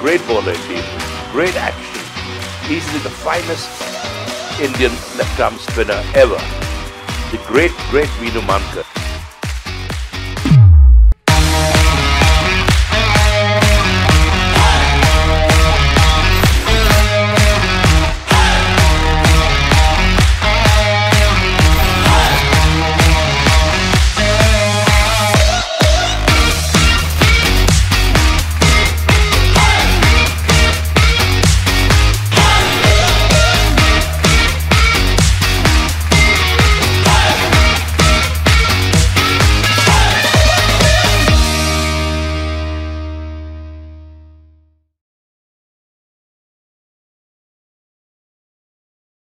Great bowler indeed. Great action. Easily the finest Indian left arm spinner ever. The great, great Vinu Mankar.